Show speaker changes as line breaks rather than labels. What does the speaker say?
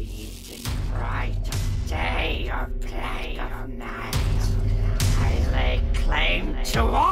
beating bright of day or play of night. I lay claim to all.